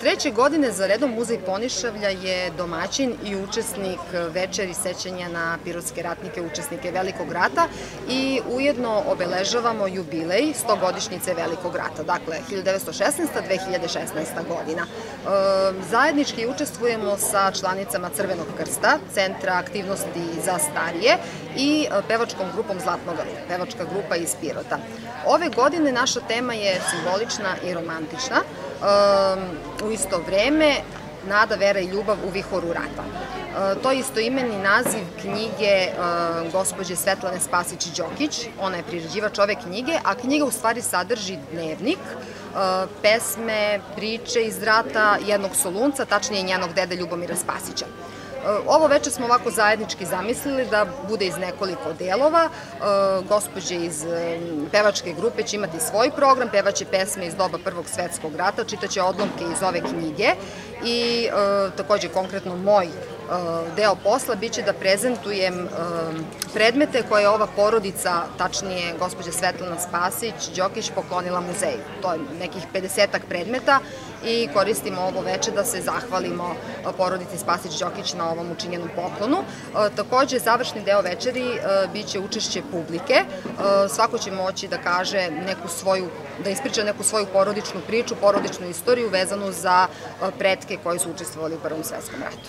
Treće godine za redom Muzej Ponišavlja je domaćin i učesnik večeri sećanja na pirotske ratnike, učesnike Velikog rata i ujedno obeležavamo jubilej 100 godišnjice Velikog rata, dakle 1916-2016 godina. E, zajednički učestvujemo sa članicama Crvenog krsta, Centra aktivnosti za starije i pevačkom grupom Zlatnog pevačka grupa iz Pirota. Ove godine naša tema je simbolična i romantična u isto vreme Nada, vera i ljubav u vihoru rata. To je istoimeni naziv knjige gospođe Svetlane Spasić-Đokić. Ona je priređivač ove knjige, a knjiga u stvari sadrži dnevnik, pesme, priče iz rata jednog solunca, tačnije njenog dede Ljubomira Spasića. Ovo veče smo ovako zajednički zamislili da bude iz nekoliko delova. Gospođe iz pevačke grupe će imati svoj program, pevaće pesme iz doba Prvog svetskog rata, čitaće odlomke iz ove knjige i takođe konkretno moj deo posla biće da prezentujem predmete koje je ova porodica, tačnije gospođa Svetlana Spasić, Đokić, poklonila muzeju. To je nekih 50 predmeta i koristimo ovo veče da se zahvalimo porodici Spasić Đokić na ovom učinjenom poklonu. Takođe, završni deo večeri biće učešće publike. Svako će moći da kaže neku svoju, da ispriča neku svoju porodičnu priču, porodičnu istoriju vezanu za pretke koji su učestvovali u Prvom svetskom ratu.